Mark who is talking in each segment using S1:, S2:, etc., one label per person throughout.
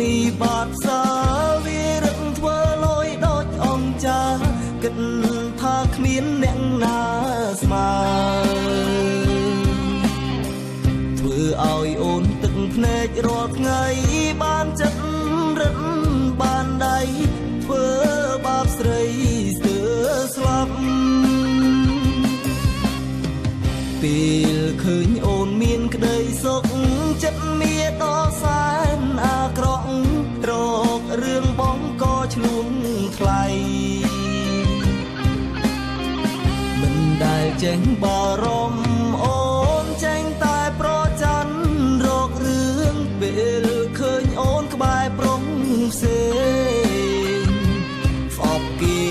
S1: នេះបាត់សាវារឹកធ្វើលយដូចអង្គចាគិតថាគ្មានអ្នកណាស្មើធ្វើឲ្យអូនទឹកភ្នែករាល់ថ្ងៃបានចិត្តរឹតបានដៃធ្វើបាបស្រីស្ទើស្លាប់ពេលឃើញ ចេះបារម្ភអូនចេញតែប្រច័នរករឿងពេលឃើញអូនក្បែរប្រុងផ្សេងស្អប់គេ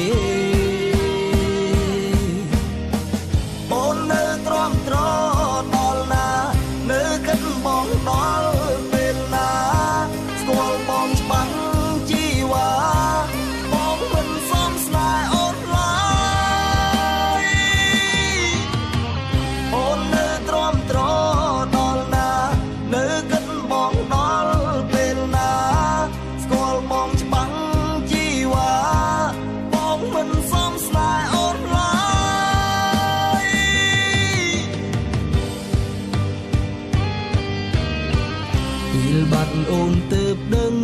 S1: អូននៅទ្រាំទ្រដល់ណានៅគិតបងដល់ពេលណាស្គាល់បងច្បាស់ គាល់បងច្បាស់ជីវ៉ាបងមិនសមស្នេហ៍អូនឡើយពេលបាត់អូនទៅដឹង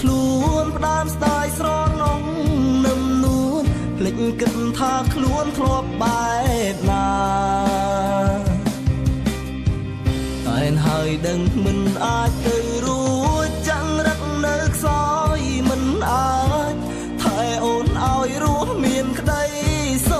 S1: ខ្លួនផ្ដាំស្ដាយស្រណងនឹមនួនភ្លេចគិតថាខ្លួនធ្លាប់បែបណាតែនហើយដឹងមិនអាចទៅ ឲ្យរស់មានក្តីសុខ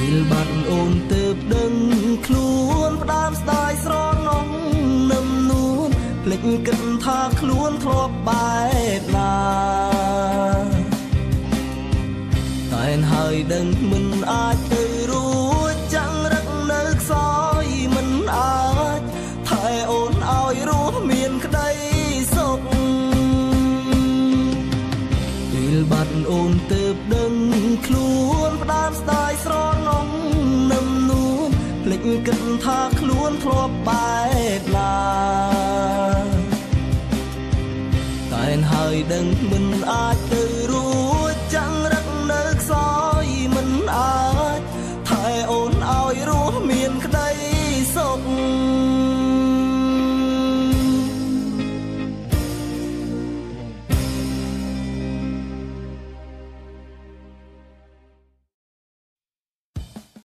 S1: ពេលបាត់អូនទៅដឹងខ្លួនផ្ដាំស្ដាយស្រណងនឹមនួនភ្លេចគិតថាខ្លួនធ្លាប់បែបណាតែនហើយដឹងមិនអាច គិតថាខ្លួនធ្លាប់បែបណាតែនហើយដឹងមិនអាចទៅ